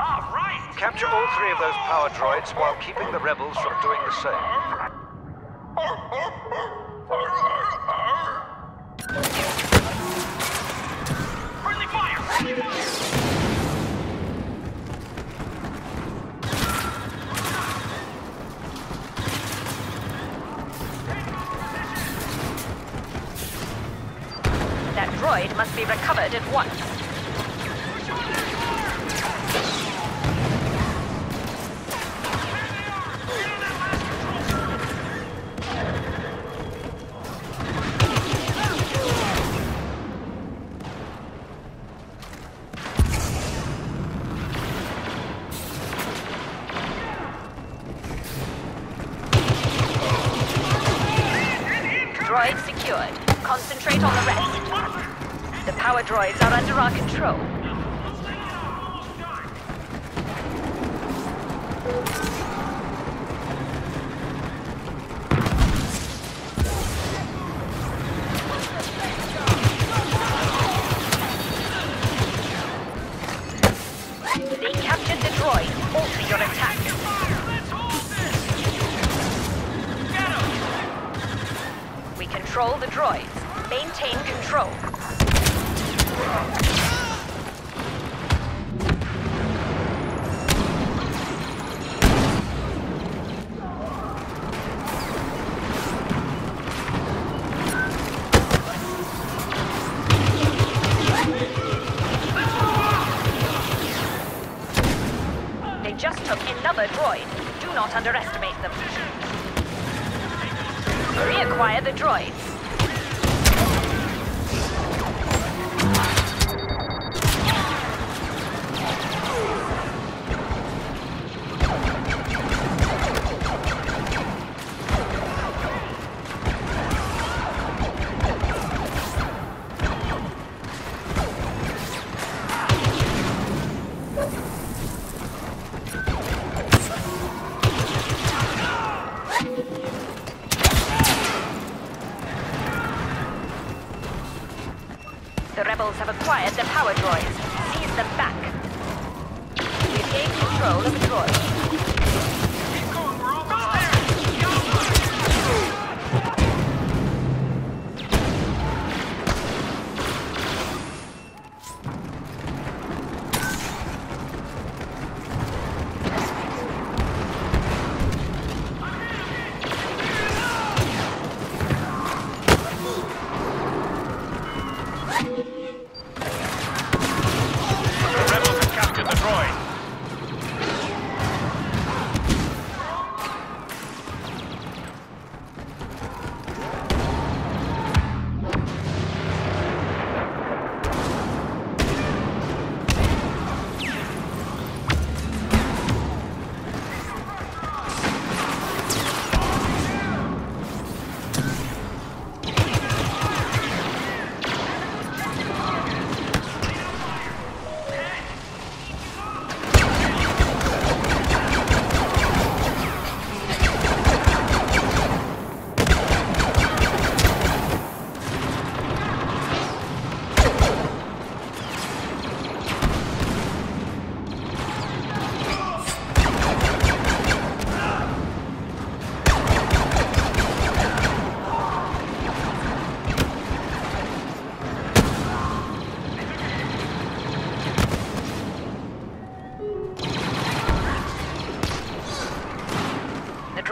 Ah, right! Capture all three of those power droids while keeping the rebels from doing the same. Friendly fire! Friendly fire! That droid must be recovered at once. Droid secured. Concentrate on the rest. The power droids are under our control. Maintain control. They just took another droid. Do not underestimate them. Reacquire the droids. Rebels have acquired the power droids. Seize them back. We've gained control of the droids.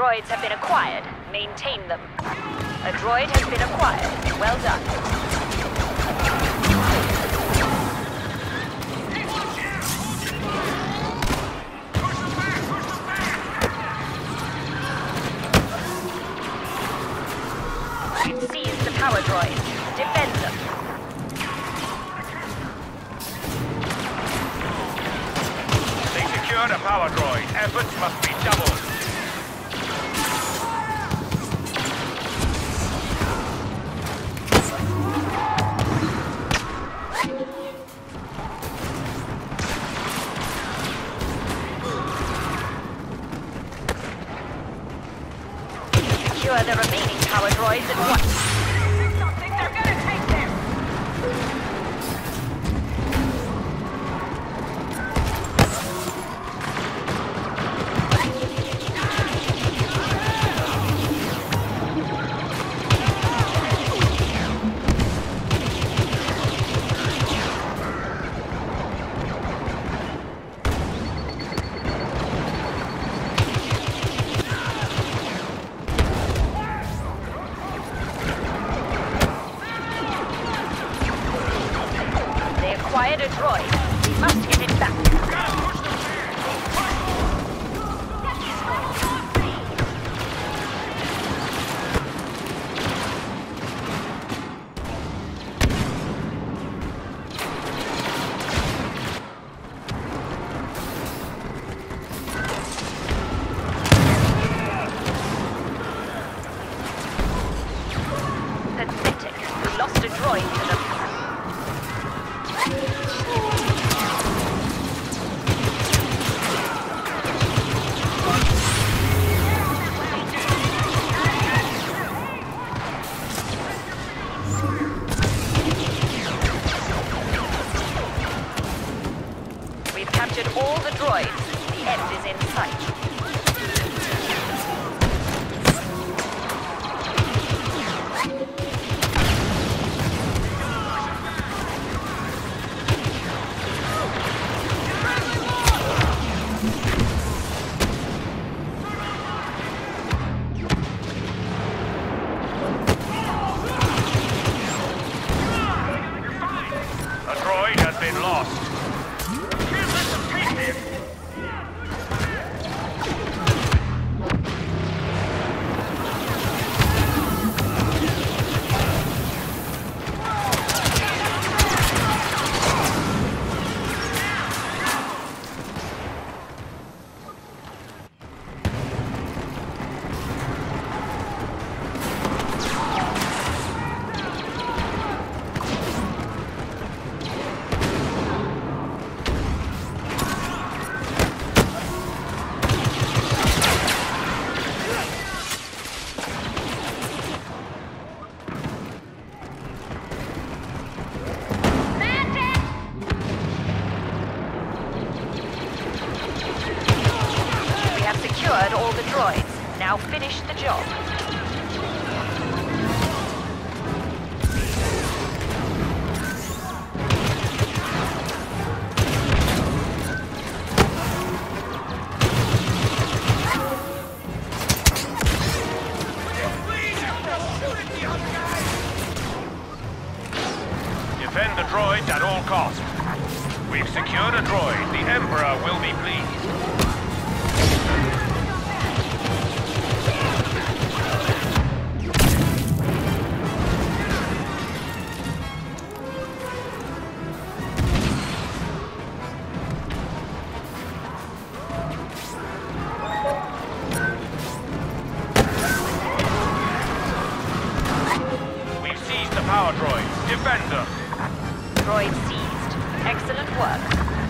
Droids have been acquired. Maintain them. A droid has been acquired. Well done. Power droids. Defend them. They secured a power droid. Efforts must be doubled. The remaining power droids at once. acquired a droid. We must get it back. Now finish the job. defender. Droid seized. Excellent work.